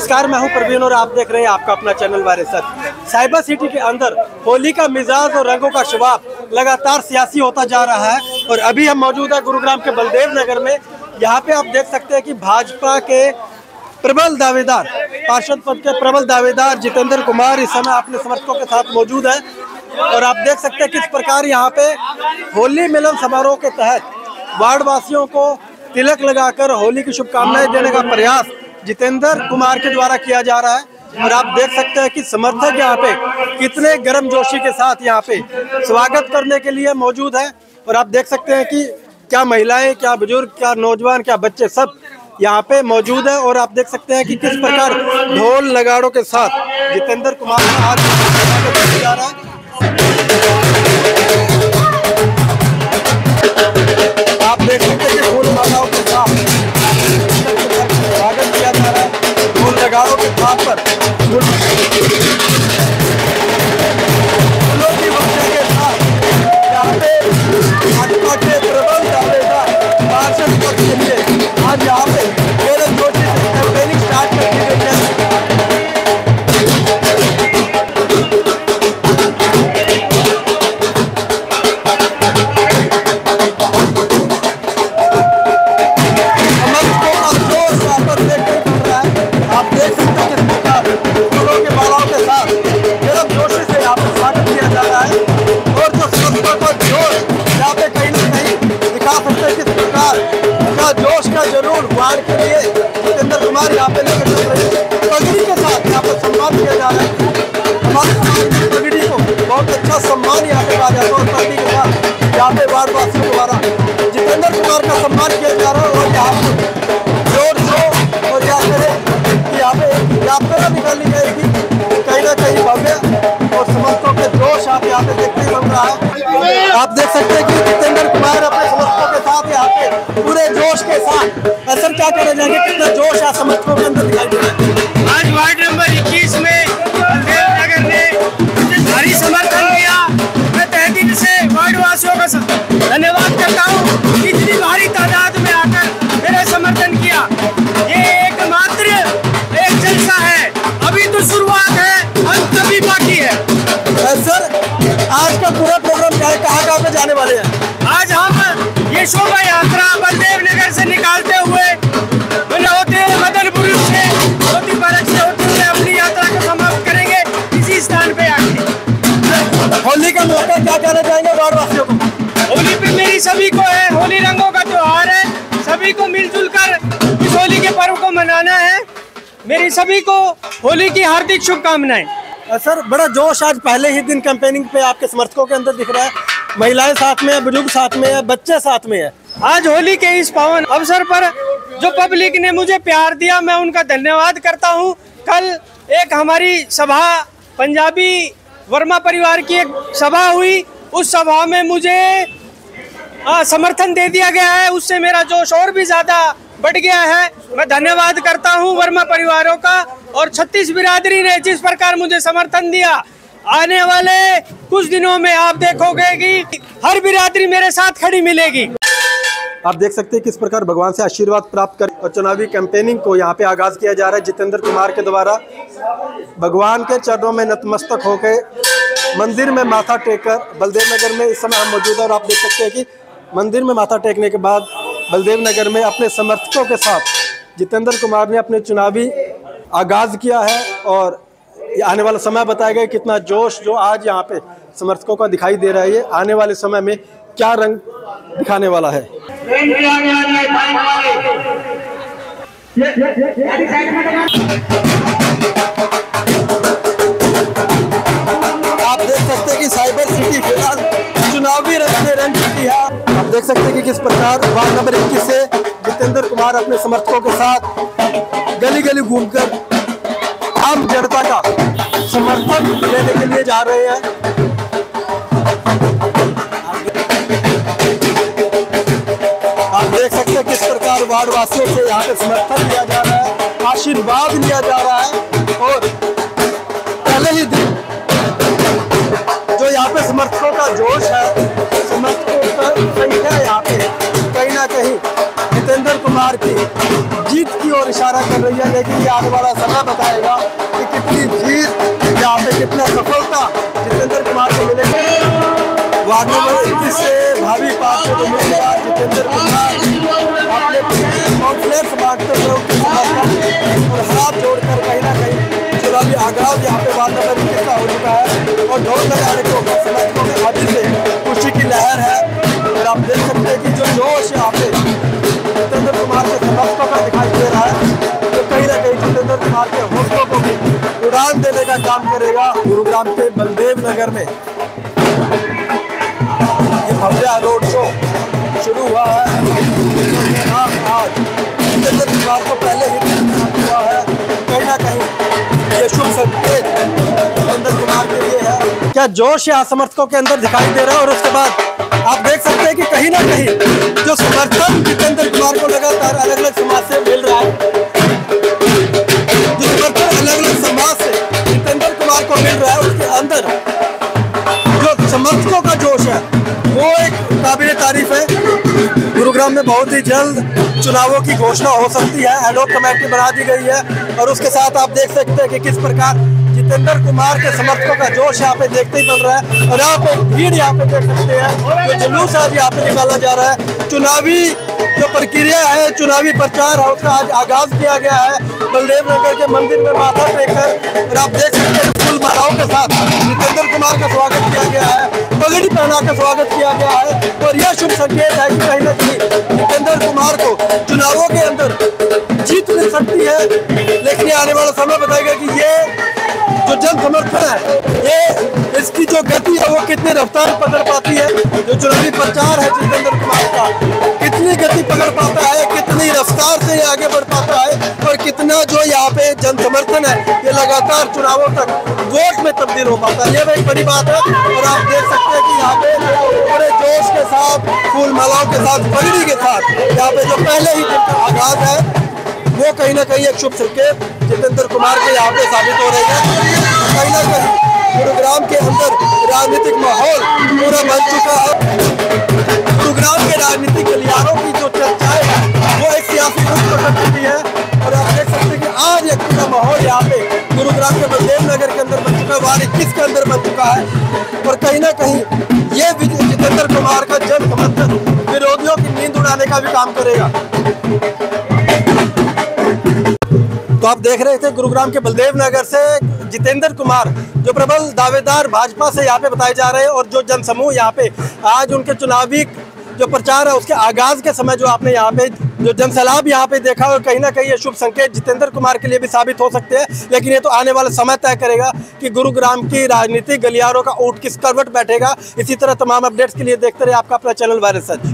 नमस्कार, मैं हूँ प्रवीण और आप देख रहे हैं आपका अपना चैनल वायरसर साइबर सिटी के अंदर होली का मिजाज और रंगों का शबाब लगातार सियासी होता जा रहा है और अभी हम मौजूद है गुरुग्राम के बलदेव नगर में। यहाँ पे आप देख सकते हैं कि भाजपा के प्रबल दावेदार, पार्षद पद के प्रबल दावेदार जितेंद्र कुमार इस समय अपने समर्थकों के साथ मौजूद है। और आप देख सकते हैं किस प्रकार यहाँ पे होली मिलन समारोह के तहत वार्ड वासियों को तिलक लगाकर होली की शुभकामनाएँ देने का प्रयास जितेंद्र कुमार के द्वारा किया जा रहा है। और आप देख सकते हैं कि समर्थक यहाँ पे कितने गर्म जोशी के साथ यहाँ पे स्वागत करने के लिए मौजूद है। और आप देख सकते हैं कि क्या महिलाएँ, क्या बुज़ुर्ग, क्या नौजवान, क्या बच्चे सब यहाँ पे मौजूद है। और आप देख सकते हैं कि किस प्रकार ढोल लगाड़ों के साथ जितेंद्र कुमार का आज जा रहा है। वार्ड के लिए जितेंद्र कुमार यहाँ पे लेकर चल रहे हैं। पगड़ी के साथ यहाँ पर सम्मान किया जा रहा है। हमारे समाज की पगड़ी को बहुत अच्छा सम्मान यहाँ पे कहा जाता है और पगड़ी के साथ यहाँ पे वार्ड वासियों द्वारा जितेंद्र कुमार का सम्मान किया जा रहा है और यहाँ पे ज़ोर शो और यहाँ पे यहाँ पे यात्रा निकाली जाएगी। कहीं ना कहीं भव्य और समस्तों के जोश आप यहाँ पे देखने को मिल रहा है। आप देख सकते हैं कि जितेंद्र कुमार अपने समर्थकों के साथ यहाँ पे पूरे जोश क्या करे जाएँगे कितना जोश है समर्थकों के अंदर दिखाई दे रहा है। आज वार्ड नंबर 21 में नगर ने भारी समर्थन किया। मैं तहे दिल से वार्ड वासियों का धन्यवाद करता हूँ इतनी भारी तादाद में आकर मेरा समर्थन किया। ये एकमात्र एक जलसा है। अभी तो शुरुआत है अंत अभी बाकी है। सर आज का पूरा प्रोग्राम कहाँ कहाँ पे जाने वाले हैं? आज हम ये शोभा मेरी सभी को होली की हार्दिक शुभकामनाएँ। सर बड़ा जोश आज पहले ही दिन कैंपेनिंग पे आपके समर्थकों के अंदर दिख रहा है। महिलाएँ साथ में है बुज़ुर्ग साथ में है बच्चे साथ में है। आज होली के इस पावन अवसर पर जो पब्लिक ने मुझे प्यार दिया मैं उनका धन्यवाद करता हूँ। कल एक हमारी सभा पंजाबी वर्मा परिवार की एक सभा हुई। उस सभा में मुझे आ, समर्थन दे दिया गया है। उससे मेरा जोश और भी ज़्यादा बढ़ गया है। मैं धन्यवाद करता हूँ वर्मा परिवारों का और छत्तीस बिरादरी ने जिस प्रकार मुझे समर्थन दिया, आने वाले कुछ दिनों में आप देखोगे कि हर बिरादरी मेरे साथ खड़ी मिलेगी। आप देख सकते हैं किस प्रकार भगवान से आशीर्वाद प्राप्त कर और चुनावी कैंपेनिंग को यहाँ पे आगाज़ किया जा रहा है। जितेंद्र कुमार के द्वारा भगवान के चरणों में नतमस्तक होकर मंदिर में माथा टेककर बलदेव नगर में इस समय हम मौजूद है और आप देख सकते हैं कि मंदिर में माथा टेकने के बाद बलदेव नगर में अपने समर्थकों के साथ जितेंद्र कुमार ने अपने चुनावी आगाज़ किया है और आने वाला समय बताया गया कितना जोश जो आज यहाँ पे समर्थकों का दिखाई दे रहा है। ये आने वाले समय में क्या रंग दिखाने वाला है? आप देख सकते हैं कि साइबर सिटी फ़िलहाल चुनावी रंग में रंग चुकी है। देख सकते हैं कि किस प्रकार वार्ड नंबर 21 से जितेंद्र कुमार अपने समर्थकों के साथ गली गली घूमकर आम जनता का समर्थन लेने के लिए जा रहे हैं। आप देख सकते हैं किस प्रकार वार्ड वासियों से यहाँ पे समर्थन लिया जा रहा है, आशीर्वाद लिया जा रहा है लेकिन ये आने वाला समय बताएगा कि कितनी जीत, यहाँ पे कितना सफलता जितेंद्र कुमार को मिलेगी। वार्ड नंबर इक्कीस से भावी पार्टी के उम्मीदवार जितेंद्र कुमार। अपने कॉन्फ्लेक्स बांटते और हाथ जोड़कर कहीं ना कहीं चुनावी आगाज़ यहाँ पे वार्ड नंबर इक्कीस का हो चुका है और ढोल बजाने को समर्थकों गुरुग्राम के बलदेव नगर में। ये भव्य रोड शो शुरू हुआ है। नाम आज जितेंद्र को पहले ही हुआ है। कहीं ना कहीं ये शुभ संकेत जितेंद्र कुमार के लिए है। क्या जोश या समर्थकों के अंदर दिखाई दे रहा है? और उसके बाद आप देख सकते हैं कि कहीं ना कहीं जो समर्थन जितेंद्र कुमार को लगातार में बहुत ही जल्द चुनावों की घोषणा हो सकती है। एडोक कमेटी बना दी गई है और उसके साथ आप देख सकते हैं कि किस प्रकार जितेंद्र कुमार के समर्थकों का जोश यहाँ पे देखते ही मिल रहा है। और यहाँ पे भीड़ यहाँ पे देख सकते हैं, जो जुलूस आज यहाँ पे निकाला जा रहा है। चुनावी जो प्रक्रिया है, चुनावी प्रचार है, उसका आज आगाज़ किया गया है। बलदेव नगर के मंदिर में माथा टेककर और आप देख सकते हैं, फूल मालाओं के साथ जितेंद्र कुमार का स्वागत किया गया है, पगड़ी पहना का स्वागत किया गया है। और यह शुभ संकेत है कि कहीं ना कहीं जितेंद्र कुमार को चुनावों के अंदर जीत मिल सकती है। लेकिन आने वाला समय बताएगा कि ये जो जन समर्थन है, ये इसकी जो गति है, वो कितनी रफ्तार पकड़ पाती है? जो चुनावी प्रचार है जितेंद्र कुमार का, कितनी गति पकड़ पाता है, कितनी रफ्तार से ये आगे बढ़ पाता है, और कितना जो यहाँ पे जन समर्थन है, ये लगातार चुनावों तक वोट में तब्दील हो पाता है। ये भी एक बड़ी बात है, और आप देख सकते हैं कि यहाँ पे बड़े जोश के साथ फूल मालाओं के साथ, पगड़ी के साथ, यहाँ पे जो पहले ही आगाज़ है वो कहीं ना कहीं एक शुभ संकेत जितेंद्र कुमार के यहाँ पे साबित हो रहे हैं। कहीं ना कहीं गुरुग्राम के अंदर राजनीतिक माहौल पूरा बन चुका है। गुरुग्राम के राजनीतिक गलियारों की जो चर्चाएँ हैं, वो एक सियासी रुख पकड़ चुकी है। और आप देख सकते हैं कि आज एक पूरा माहौल यहाँ पे गुरुग्राम के बलदेव नगर के अंदर बन चुका है, वार्ड इक्कीस के अंदर बन चुका है। और कहीं ना कहीं ये जितेंद्र कुमार का जन समर्थन विरोधियों की नींद उड़ाने का भी काम करेगा। तो आप देख रहे थे गुरुग्राम के बलदेव नगर से जितेंद्र कुमार, जो प्रबल दावेदार भाजपा से यहाँ पे बताए जा रहे हैं और जो जनसमूह यहाँ पे आज उनके चुनावी जो प्रचार है, उसके आगाज़ के समय जो आपने यहाँ पे जो जनसैलाब यहाँ पे देखा और कहीं ना कहीं ये शुभ संकेत जितेंद्र कुमार के लिए भी साबित हो सकते हैं। लेकिन ये तो आने वाला समय तय करेगा कि गुरुग्राम की राजनीतिक गलियारों का ऊट किस करवट बैठेगा। इसी तरह तमाम अपडेट्स के लिए देखते रहे आपका अपना चैनल वायरस सच।